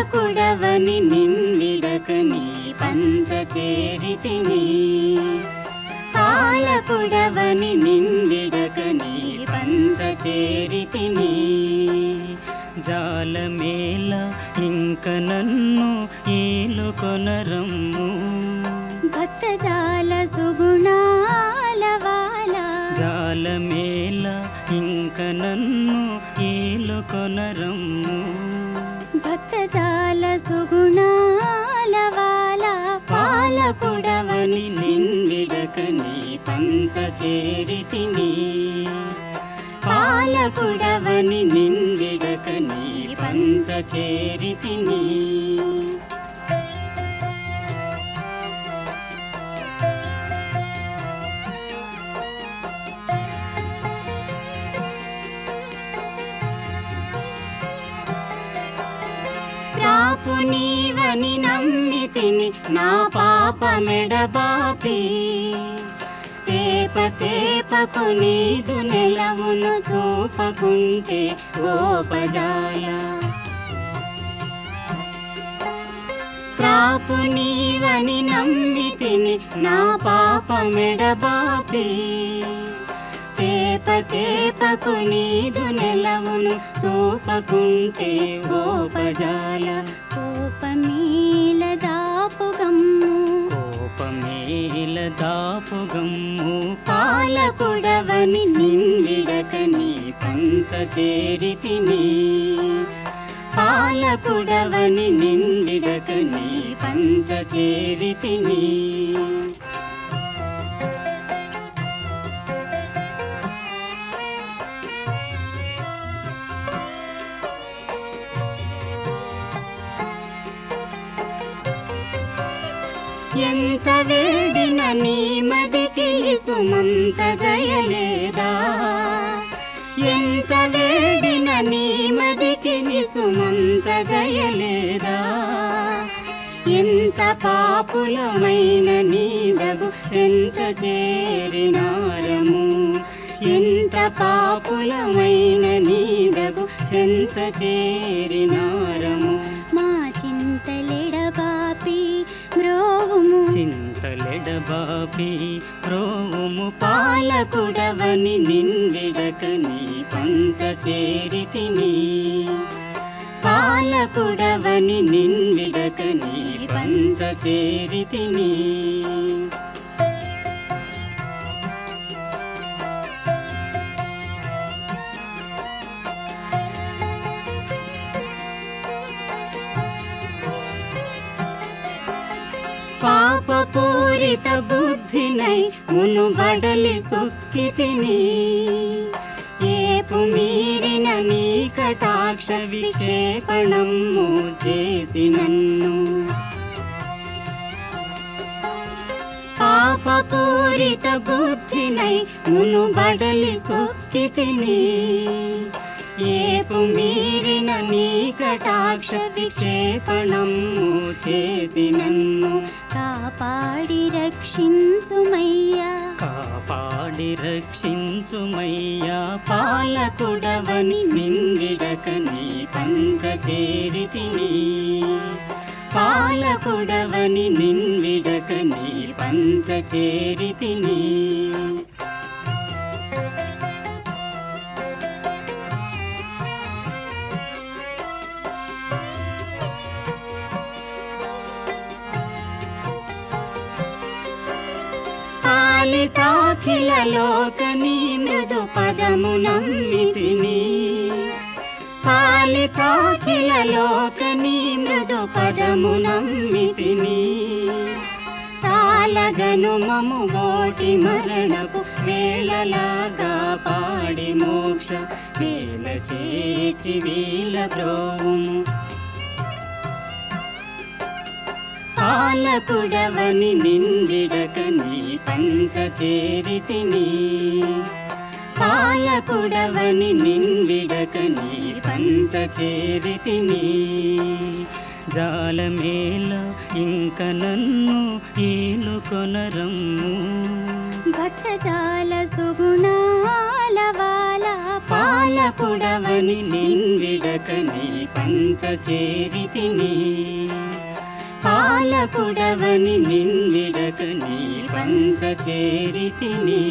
పాలకుడవని నిన్విడక నీ పంచ చేరితిని పాలకుడవని నిన్విడక నీ పంచ చేరితిని జాలమేల ఇంక నన్ను ఏలుకొనరమ్ము. భక్తజాల సుగుణాల వాల జాలమేల ఇంక నన్ను ఏలుకొనరమ్ము. భక్తజాల సుగుణాల వాల పాలకుడవని నిన్విడక నీ పంచ చేరితిని. పాలకుడవని నిన్విడక నీ పంచ చేరితిని. రాపు నీవని నమ్మితిని నా పాపమెడబాపి తేప తేపకు నీదు నెలవును చూపకుంటే గోపజాల ప్రాపు నీవని నమ్మితిని నా పాపమెడబాపి తేప తేపకు నీదు నెలవును చూపకుంటే గోపజాల కోపమీల దాపుగమ్ము కోపమేల దాపుగమ్ము పాలకుడవని నిన్విడక నీ పంత చేరితిని. పాలకుడవని నిన్విడక నీ పంచ చేరితిని. ఎంత వేడిన నీ మదికి సుమంత దయలేదా ఎంత వేడిన నీ మదికి సుమంత దయలేదా ఎంత పాపులమైన నీదగు చెంత చేరినారము? ఎంత పాపులమైన నీదగు చెంత చేరినారము? చింతలెడబాపి ప్రోము పాలకుడవని నిన్విడక నీ పంత చేరితిని పాలకుడవని నిన్విడక నీ పంత చేరితిని పాపపూరిత బుద్ధినై మునుబడలి సొక్కితిని ఏపు మీరిన నీ కటాక్ష విక్షేపణము చేసి నన్ను పాపపూరిత బుద్ధినై మునుబడలి సొక్కితిని ఏపు మీరిన నీ కటాక్ష విక్షేపణము చేసి నన్ను కాపాడి రక్షించుమయ్యా. కాపాడి రక్షించుమయ్యా. పాలకుడవని నిండిడక నీ పంచ చేరితిని పాలకుడవని నిన్విడక నీ పంచ చేరితిని పాలితాఖిల లోకని మృదు పదము నమ్మితిని పాలితాఖిల లోకని మృదు పదము నమ్మితిని చాలగను మము బోటి మరణపు వేళలాగా పాడి మోక్ష వేల చేర్చి వీల బ్రోవుము పాలకుడవని నిన్విడక నీ పంచ చేరితిని పాలకుడవని నిన్విడక నీ పంచ చేరితిని జాలమేల ఇంక నన్ను ఏలుకొనరమ్ము. భక్తజాల సుగుణాల వాల పాల పాలకుడవని నిన్విడక నీ పంచ చేరితిని పాలకుడవని నిన్విడక నీ పంచ చేరితిని